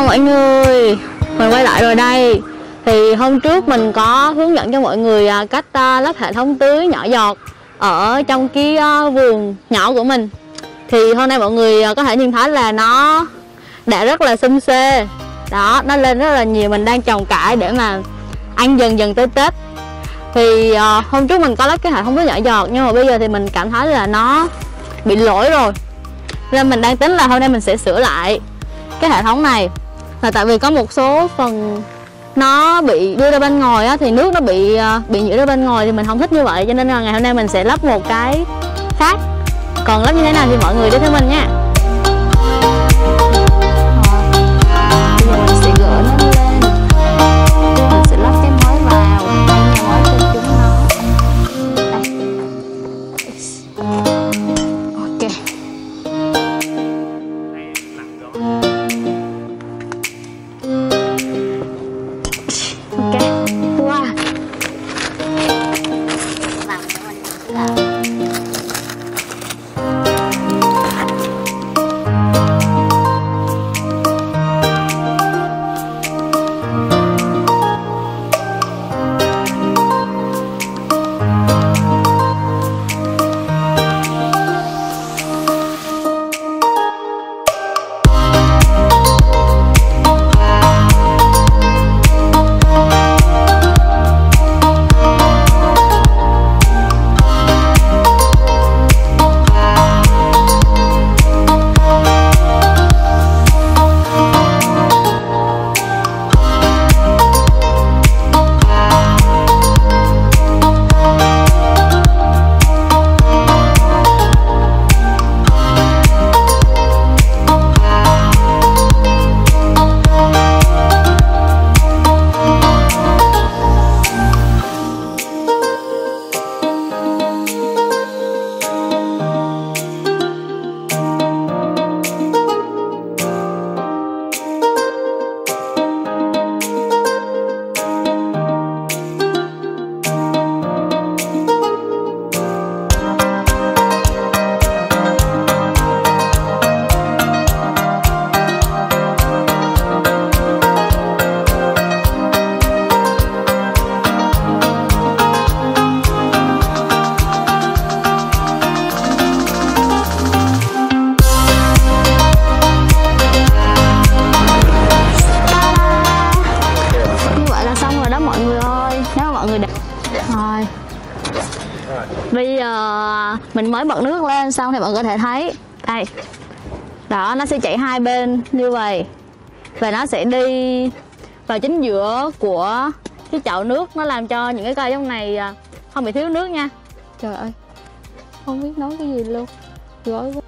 Hello mọi người Mình quay lại rồi đây. Thì hôm trước mình có hướng dẫn cho mọi người à, cách à, lắp hệ thống tưới nhỏ giọt Ở trong cái à, vườn nhỏ của mình. Thì hôm nay mọi người có thể nhìn thấy là nó đã rất là xum xê. Đó, nó lên rất là nhiều Mình đang trồng cải để mà ăn dần dần tới Tết. Thì hôm trước mình có lắp cái hệ thống tưới nhỏ giọt Nhưng mà bây giờ thì mình cảm thấy là nó bị lỗi rồi. Nên mình đang tính là hôm nay mình sẽ sửa lại cái hệ thống này là tại vì có một số phần nó bị đưa ra bên ngoài á, thì nước nó bị à, bị nhiễu ra bên ngoài thì mình không thích như vậy. Cho nên là ngày hôm nay mình sẽ lắp một cái khác còn lắp như thế nào thì mọi người đi theo mình nha. Mọi người đợi, thôi bây giờ mình mới bật nước lên xong thì bạn có thể thấy. Đây. Đó nó sẽ chảy hai bên như vậy. Và nó sẽ đi vào chính giữa của cái chậu nước. Nó làm cho những cái cây giống này à, không bị thiếu nước nha. Trời ơi. Không biết nói cái gì luôn. Gói quá.